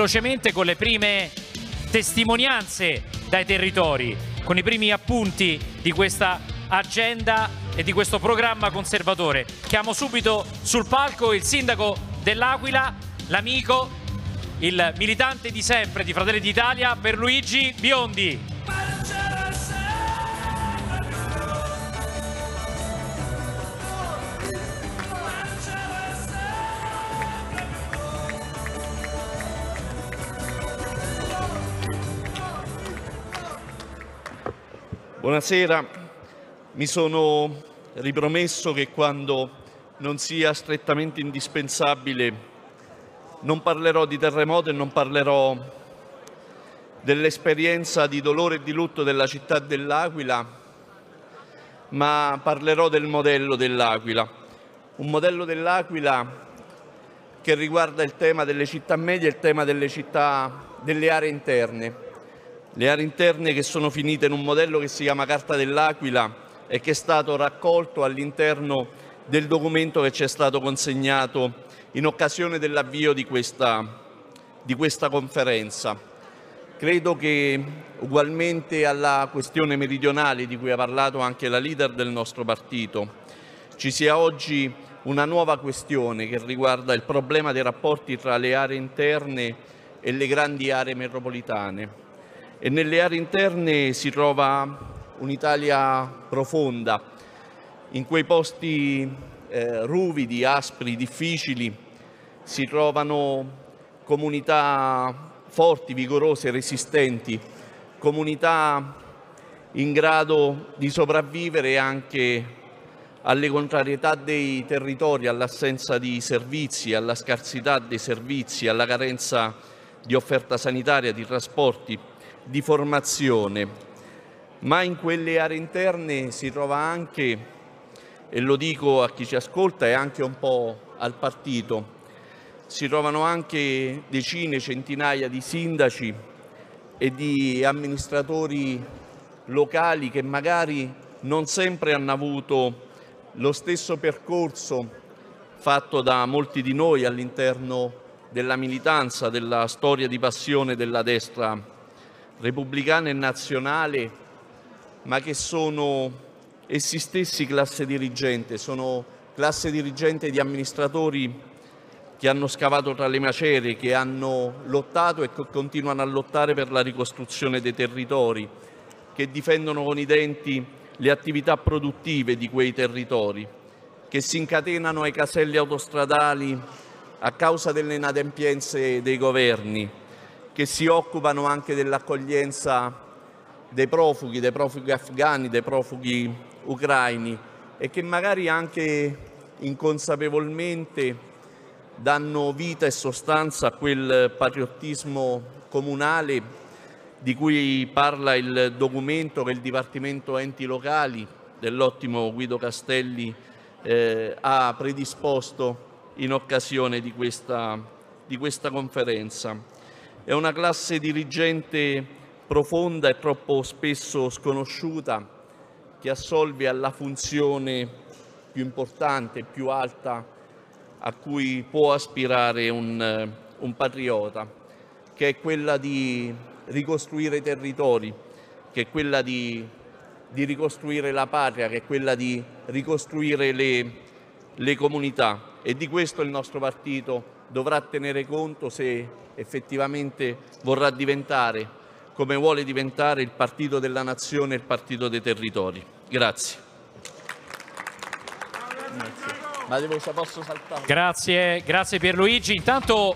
velocemente con le prime testimonianze dai territori, con i primi appunti di questa agenda e di questo programma conservatore. Chiamo subito sul palco il sindaco dell'Aquila, l'amico, il militante di sempre di Fratelli d'Italia, Pierluigi Biondi. Buonasera, mi sono ripromesso che quando non sia strettamente indispensabile non parlerò di terremoto e non parlerò dell'esperienza di dolore e di lutto della città dell'Aquila, ma parlerò del modello dell'Aquila. Un modello dell'Aquila che riguarda il tema delle città medie e il tema delle città delle aree interne le aree interne che sono finite in un modello che si chiama Carta dell'Aquila e che è stato raccolto all'interno del documento che ci è stato consegnato in occasione dell'avvio di questa, di questa conferenza. Credo che ugualmente alla questione meridionale di cui ha parlato anche la leader del nostro partito, ci sia oggi una nuova questione che riguarda il problema dei rapporti tra le aree interne e le grandi aree metropolitane e nelle aree interne si trova un'Italia profonda, in quei posti eh, ruvidi, aspri, difficili, si trovano comunità forti, vigorose, resistenti, comunità in grado di sopravvivere anche alle contrarietà dei territori, all'assenza di servizi, alla scarsità dei servizi, alla carenza di offerta sanitaria, di trasporti di formazione, ma in quelle aree interne si trova anche, e lo dico a chi ci ascolta e anche un po' al partito, si trovano anche decine, centinaia di sindaci e di amministratori locali che magari non sempre hanno avuto lo stesso percorso fatto da molti di noi all'interno della militanza, della storia di passione della destra repubblicana e nazionale, ma che sono essi stessi classe dirigente, sono classe dirigente di amministratori che hanno scavato tra le macerie, che hanno lottato e che continuano a lottare per la ricostruzione dei territori, che difendono con i denti le attività produttive di quei territori, che si incatenano ai caselli autostradali a causa delle inadempienze dei governi, che si occupano anche dell'accoglienza dei profughi, dei profughi afghani, dei profughi ucraini e che magari anche inconsapevolmente danno vita e sostanza a quel patriottismo comunale di cui parla il documento che il Dipartimento Enti Locali dell'ottimo Guido Castelli eh, ha predisposto in occasione di questa, di questa conferenza. È una classe dirigente profonda e troppo spesso sconosciuta che assolve alla funzione più importante, più alta a cui può aspirare un, un patriota, che è quella di ricostruire i territori, che è quella di, di ricostruire la patria, che è quella di ricostruire le, le comunità. E di questo il nostro partito dovrà tenere conto se effettivamente vorrà diventare, come vuole diventare, il partito della nazione e il partito dei territori. Grazie. Grazie, grazie Pierluigi. Intanto